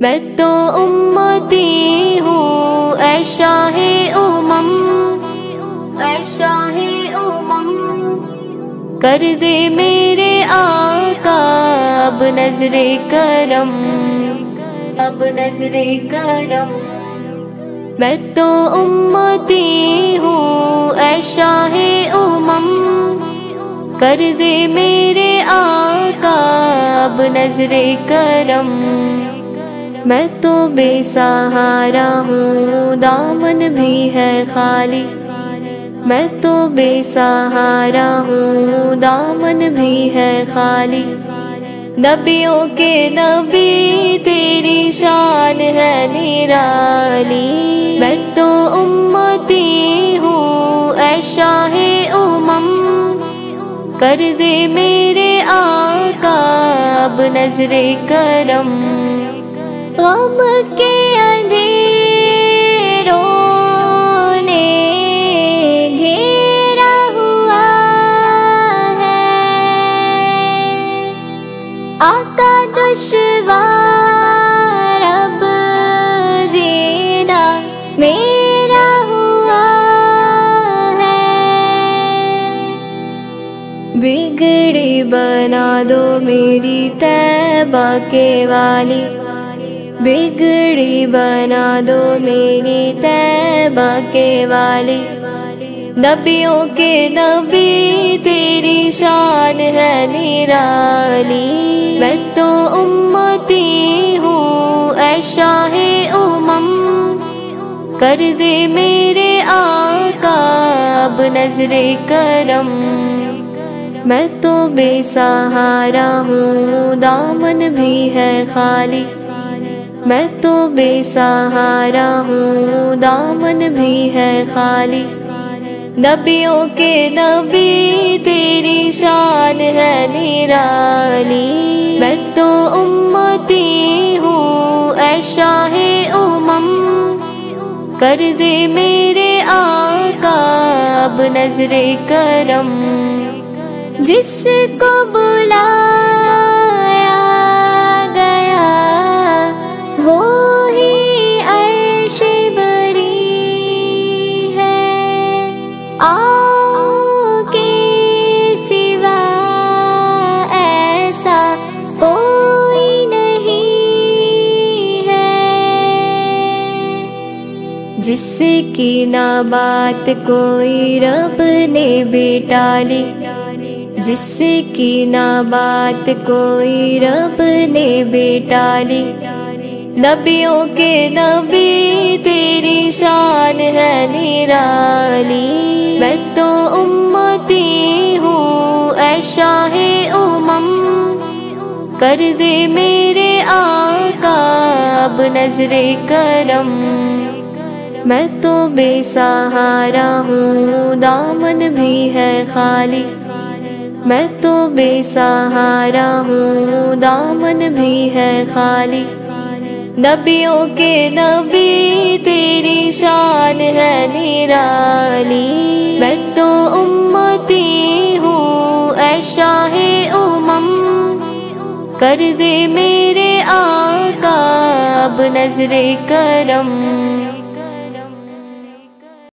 میں تو امتی ہوں، اے شاہ امم۔ اے شاہ امم۔ کر دے میرے آقا، اب نظر کرم۔ اب نظر کرم۔ میں تو امتی ہوں، اے شاہ امم۔ کر دے میرے آقا، اب نظر کرم۔ میں تو بے سہارا ہوں، دامن بھی ہے خالی۔ میں تو بے سہارا ہوں، دامن بھی ہے خالی۔ نبیوں کے نبی، تیری شان ہے نرالی۔ میں تو امتی ہوں، اے شاہ امم۔ کر دے میرے آقا اب نظر کرم۔ غم کے اندھیروں نے گھیرا ہوا ہے۔ آقا دشوار اب جینا میرا ہوا ہے۔ بگڑی بنا دو میری تیبہ کے والی۔ بگڑی بنا دو میری تیبہ کے والی نبیوں کے نبی، تیری شان ہے نرالی۔ میں تو امتی ہوں، اے شاہ امم۔ کر دے میرے آقا، اب نظر کرم۔ میں تو بے سہارا ہوں، دامن بھی ہے خالی۔ میں تو بے سہارا ہوں، دامن بھی ہے خالی۔ نبیوں کے نبی، تیری شان ہے نرالی۔ میں تو امتی ہوں، اے شاہ امم۔ کر دے میرے آقا، اب نظر کرم۔ جس کو بلایا جس کی نہ بات کوئی رب نے بیٹالی جس کی نہ بات کوئی رب نے بیٹالی نبیوں کے نبی، تیری شان ہے نرالی۔ میں تو امتی ہوں، اے شاہ امم۔ کر دے میرے آقا، اب نظر کرم۔ میں تو بے سہارا ہوں، دامن بھی ہے خالی۔ میں تو بے سہارا ہوں، دامن بھی ہے خالی۔ نبیوں کے نبی، تیری شان ہے نرالی۔ میں تو امتی ہوں، اے شاہ امم۔ کر دے میرے آقا اب نظر کرم۔